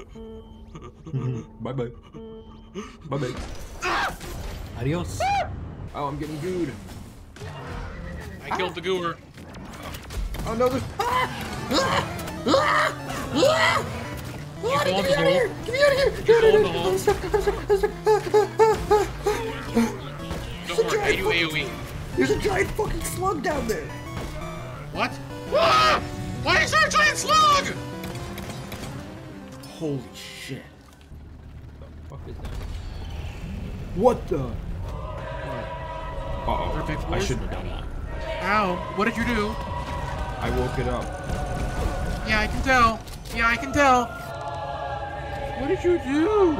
Mm-hmm. bye bye. Bye bye. Adios. Oh, I'm getting gooed. I killed the gooer. Oh no, there's. Ah! You ah! ah! fall in the hole. Get me out of here! You fall in the hole. I'm stuck, I'm stuck, I'm stuck. Don't worry, I do AoE. There's a giant fucking slug down there. What? Holy shit. The fuck is that? What the? Uh-oh. Perfect I shouldn't have done that. Ow, what did you do? I woke it up. Yeah, I can tell. Yeah, I can tell. What did you do?